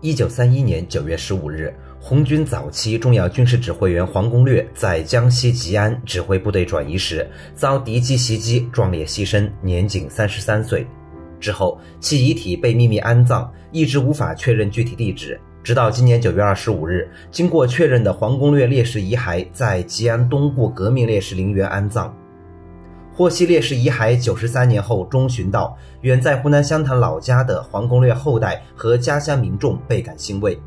一九三一年九月十五日，红军早期重要军事指挥员黄公略在江西吉安指挥部队转移时，遭敌机袭击，壮烈牺牲，年仅三十三岁。之后，其遗体被秘密安葬，一直无法确认具体地址。直到今年九月二十五日，经过确认的黄公略烈士遗骸在吉安东部革命烈士陵园安葬。获悉烈士遗骸九十三年后终寻到，远在湖南湘潭老家的黄公略后代和家乡民众倍感欣慰。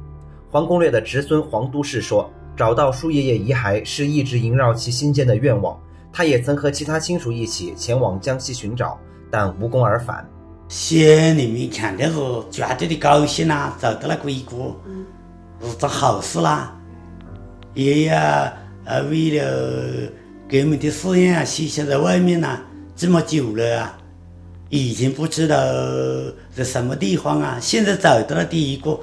黄公略的侄孙黄都市说：“找到叔爷爷遗骸是一直萦绕其心间的愿望。他也曾和其他亲属一起前往江西寻找，但无功而返。心里面肯定是绝对的高兴啦，找到了鬼谷，是做好事啦。爷爷呃为了。”革命的事业啊，牺牲在外面呐，这么久了啊，已经不知道在什么地方啊。现在找到了第一个，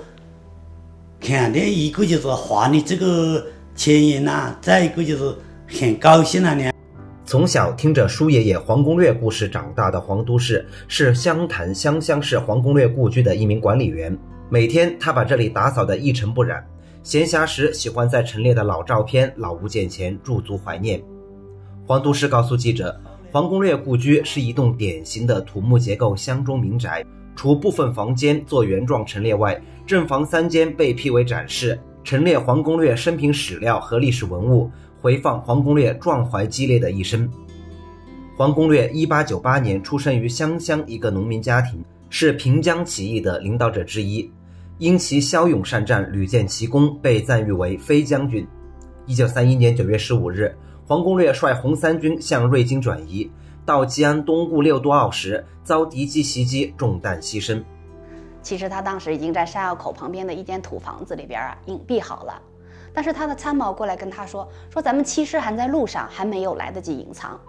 肯定一个就是还你这个亲人呐，再一个就是很高兴了呢。从小听着叔爷爷黄公略故事长大的黄都市，是湘潭湘乡市黄公略故居的一名管理员。每天他把这里打扫得一尘不染，闲暇时喜欢在陈列的老照片、老物件前驻足怀念。黄都师告诉记者，黄公略故居是一栋典型的土木结构乡中民宅，除部分房间做原状陈列外，正房三间被辟为展示，陈列黄公略生平史料和历史文物，回放黄公略壮怀激烈的一生。黄公略一八九八年出生于湘乡一个农民家庭，是平江起义的领导者之一，因其骁勇善战，屡建奇功，被赞誉为飞将军。一九三一年九月十五日。黄公略率红三军向瑞金转移，到吉安东固六渡坳时，遭敌机袭击，中弹牺牲。其实他当时已经在山坳口旁边的一间土房子里边啊隐蔽好了，但是他的参谋过来跟他说：“说咱们七师还在路上，还没有来得及隐藏。”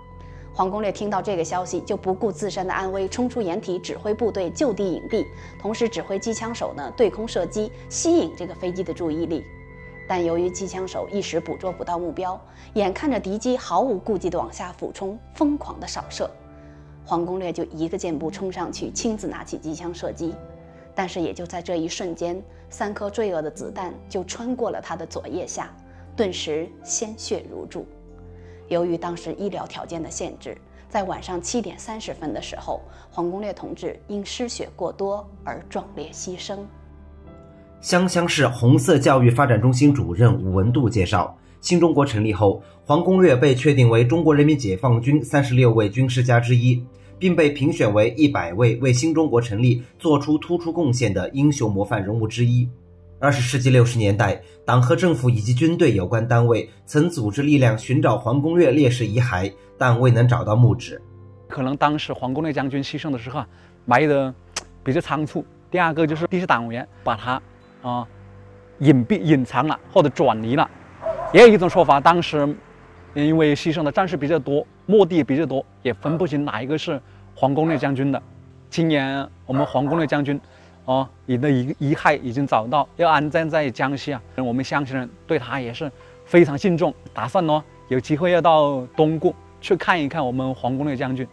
黄公略听到这个消息，就不顾自身的安危，冲出掩体，指挥部队就地隐蔽，同时指挥机枪手呢对空射击，吸引这个飞机的注意力。但由于机枪手一时捕捉不到目标，眼看着敌机毫无顾忌地往下俯冲，疯狂地扫射，黄公略就一个箭步冲上去，亲自拿起机枪射击。但是也就在这一瞬间，三颗罪恶的子弹就穿过了他的左腋下，顿时鲜血如注。由于当时医疗条件的限制，在晚上七点三十分的时候，黄公略同志因失血过多而壮烈牺牲。湘乡市红色教育发展中心主任武文度介绍，新中国成立后，黄公略被确定为中国人民解放军三十六位军事家之一，并被评选为一百位为新中国成立做出突出贡献的英雄模范人物之一。二十世纪六十年代，党和政府以及军队有关单位曾组织力量寻找黄公略烈士遗骸，但未能找到墓址。可能当时黄公略将军牺牲的时候埋的比较仓促。第二个就是地势党员把他。啊，隐蔽、隐藏了或者转移了，也有一种说法，当时因为牺牲的战士比较多，墓地比较多，也分不清哪一个是黄公略将军的。今年我们黄公略将军，哦，你的遗遗骸已经找到，要安葬在江西啊。我们乡亲人对他也是非常敬重，打算呢有机会要到东固去看一看我们黄公略将军。